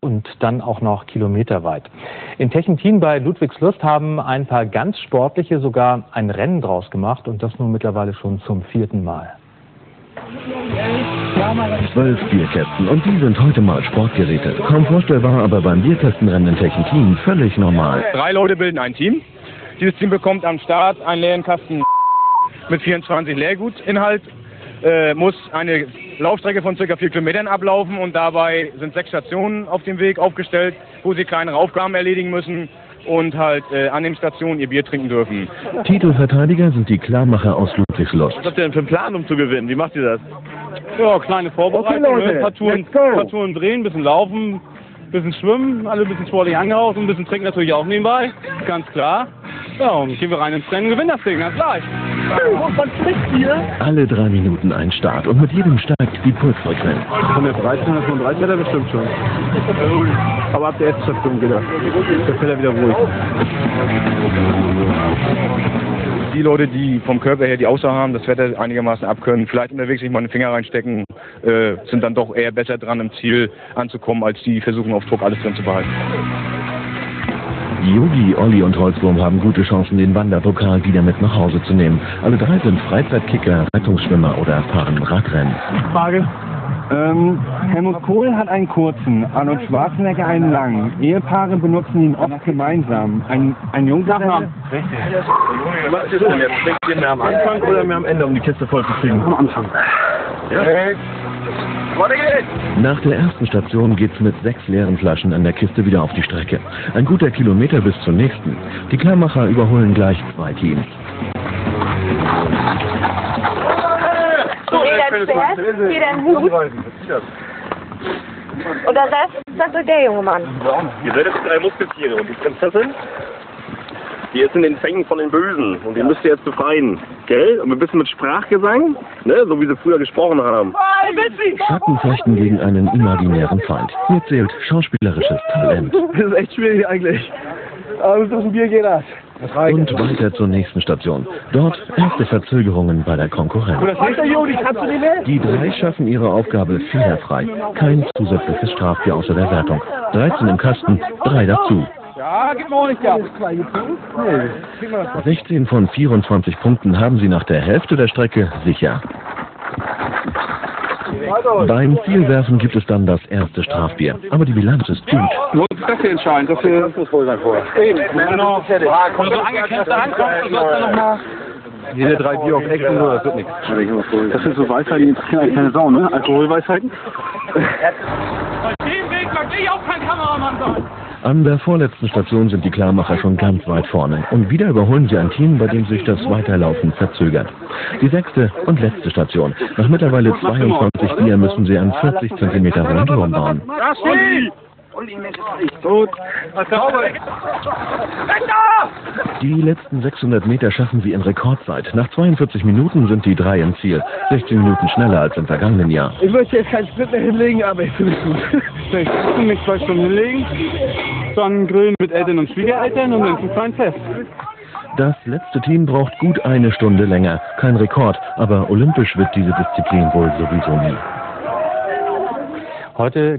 und dann auch noch kilometerweit. In Techentin bei Ludwigslust haben ein paar ganz Sportliche sogar ein Rennen draus gemacht und das nun mittlerweile schon zum vierten Mal. Zwölf Bierkästen und die sind heute mal Sportgeräte. Kaum vorstellbar, aber beim Bierkästenrennen in Techentin völlig normal. Drei Leute bilden ein Team. Dieses Team bekommt am Start einen leeren Kasten mit 24 Leergutinhalt, äh, muss eine Laufstrecke von ca. 4 Kilometern ablaufen und dabei sind sechs Stationen auf dem Weg aufgestellt, wo sie kleinere Aufgaben erledigen müssen und halt äh, an den Stationen ihr Bier trinken dürfen. Titelverteidiger sind die Klarmacher aus Ludwigslust. Was habt ihr denn für einen Plan, um zu gewinnen? Wie macht ihr das? Ja, kleine Vorbereitung, Okay, ein paar Touren, paar Touren drehen, ein bisschen laufen, ein bisschen schwimmen, alle ein bisschen sportlich angehaucht und ein bisschen trinken natürlich auch nebenbei, ganz klar. Ja, und gehen wir rein ins Rennen, gewinnen das Ding, ganz gleich. Alle drei Minuten ein Start und mit jedem steigt die Pulsfrequenz. Von der 1335 hat er bestimmt schon. Aber ab der ersten Station geht er. Da fällt er wieder ruhig. Die Leute, die vom Körper her die Ausdauer haben, das Wetter einigermaßen abkönnen, vielleicht unterwegs sich mal den Finger reinstecken, äh, sind dann doch eher besser dran, im Ziel anzukommen, als die, die versuchen auf Druck alles drin zu behalten. Yogi, Olli und Holzwurm haben gute Chancen, den Wanderpokal wieder mit nach Hause zu nehmen. Alle drei sind Freizeitkicker, Rettungsschwimmer oder fahren Radrennen. Frage. Ähm, Helmut Kohl hat einen kurzen, Arnold Schwarzenegger einen langen. Ehepaare benutzen ihn oft gemeinsam. Ein, ein Junggeselle? Was macht ihr denn jetzt? Denkt ihr mehr am Anfang oder mehr am Ende, um die Kiste voll zu kriegen? Am Anfang. Ja? Nach der ersten Station geht's mit sechs leeren Flaschen an der Kiste wieder auf die Strecke. Ein guter Kilometer bis zur nächsten. Die Klarmacher überholen gleich zwei Teams. Jeder einen Hut. Und das heißt, sagt doch der junge Mann. Ihr seid jetzt drei Muskeltiere und die Prinzessin, die ist in den Fängen von den Bösen und die müsst ihr jetzt befreien. Gell? Und ein bisschen mit Sprachgesang, ne? so wie sie früher gesprochen haben. Schatten fechten gegen einen imaginären Feind. Hier zählt schauspielerisches Talent. Das ist echt schwierig eigentlich. Aber es ist ein Bier geht das. Und weiter zur nächsten Station. Dort erste Verzögerungen bei der Konkurrenz. Das nächste Jodi, kannst du nicht mehr? Die drei schaffen ihre Aufgabe fehlerfrei. Kein zusätzliches Strafbier außer der Wertung. 13 im Kasten, drei dazu. Ja, gib mir auch nicht Gas. 16 von 24 Punkten haben sie nach der Hälfte der Strecke sicher. Beim Zielwerfen gibt es dann das erste Strafbier. Aber die Bilanz ist gut. Nur das hier entscheidend, dass wir... Das muss wohl sein vorher. Eben, genau. Wenn du angekämpft ankommst, sollst du nochmal... Jede drei Bier auf Ex nur, das wird nichts. Das sind so Weisheiten, die interessieren eigentlich keine Sau, ne? Alkoholweisheiten? Auf dem Weg möchte ich auch kein Kameramann sein. An der vorletzten Station sind die Klarmacher schon ganz weit vorne. Und wieder überholen sie ein Team, bei dem sich das Weiterlaufen verzögert. Die sechste und letzte Station. Nach mittlerweile 22 Bier müssen sie einen 40 cm hohen Turm bauen. Die letzten 600 Meter schaffen sie in Rekordzeit. Nach 42 Minuten sind die drei im Ziel. 16 Minuten schneller als im vergangenen Jahr. Ich möchte jetzt keinen Sprit mehr hinlegen, aber ich finde es gut. Ich muss mich zwei Stunden hinlegen, dann grillen mit Eltern und Schwiegereltern und dann zum kleinen Fest. Das letzte Team braucht gut eine Stunde länger. Kein Rekord, aber olympisch wird diese Disziplin wohl sowieso nie. Heute